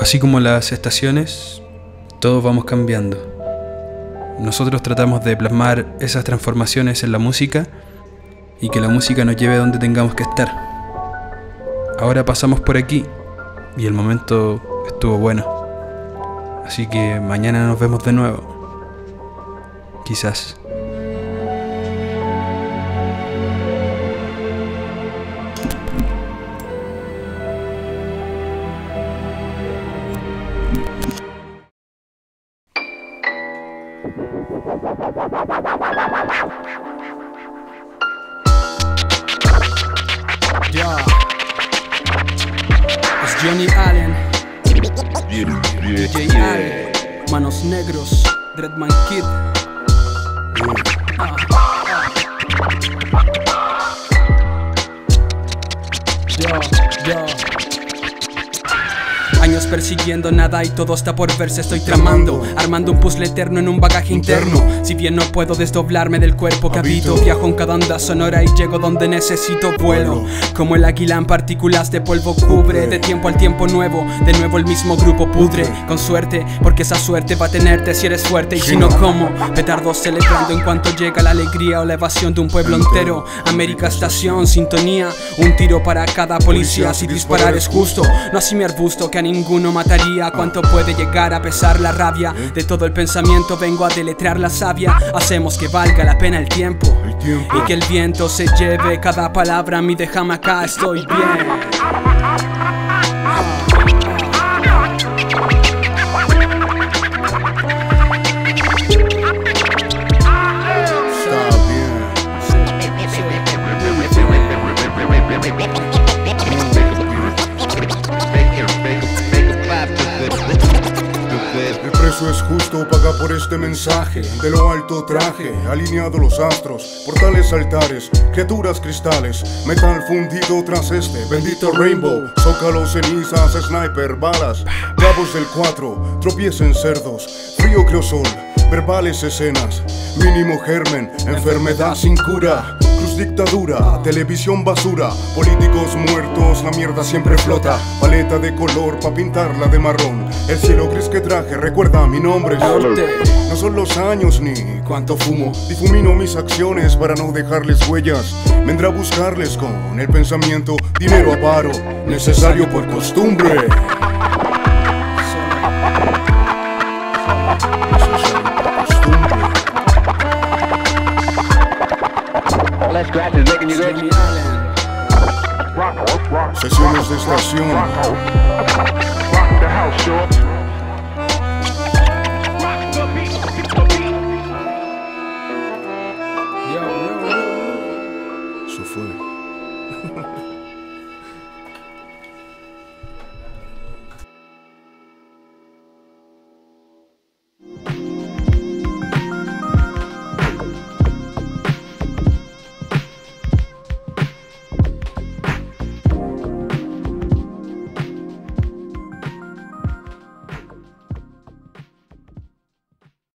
Así como las estaciones, todos vamos cambiando. Nosotros tratamos de plasmar esas transformaciones en la música y que la música nos lleve donde tengamos que estar. Ahora pasamos por aquí y el momento estuvo bueno. Así que mañana nos vemos de nuevo. Quizás. Johnny Allen, Allen, Manos Negros, Dreadman Kid. Años persiguiendo nada y todo está por verse. Estoy tramando Armando un puzzle eterno en un bagaje interno. Si bien no puedo desdoblarme del cuerpo que habito. Viajo en cada onda sonora y llego donde necesito vuelo. Como el águila en partículas de polvo cubre De tiempo al tiempo nuevo, de nuevo el mismo grupo pudre. Con suerte, porque esa suerte va a tenerte si eres fuerte. Y si no, ¿cómo? Petardos celebrando en cuanto llega la alegría o la evasión de un pueblo entero. América estación, sintonía Un tiro para cada policía. Si disparar es justo No así mi arbusto que a ninguno mataría. Cuánto puede llegar a pesar la rabia De todo el pensamiento vengo a deletrear la savia. Hacemos que valga la pena el tiempo. Y que el viento se lleve cada palabra. Mi déjame acá, estoy bien Es justo, paga por este mensaje. De lo alto traje, alineado los astros, portales, altares, criaturas, cristales, metal fundido tras este bendito rainbow. Zócalos, cenizas, sniper, balas, clavos del 4, tropiecen cerdos, frío creosol, verbales escenas, mínimo germen, enfermedad sin cura. Dictadura, televisión basura, políticos muertos, la mierda siempre flota. Paleta de color pa' pintarla de marrón. El cielo gris que traje recuerda mi nombre. No son los años ni cuánto fumo. Difumino mis acciones para no dejarles huellas. Vendrá a buscarles con el pensamiento, dinero a paro, necesario por costumbre. Let's scratch is making you Allen Sesiones de estación. Rock the house, sure. Eso fue.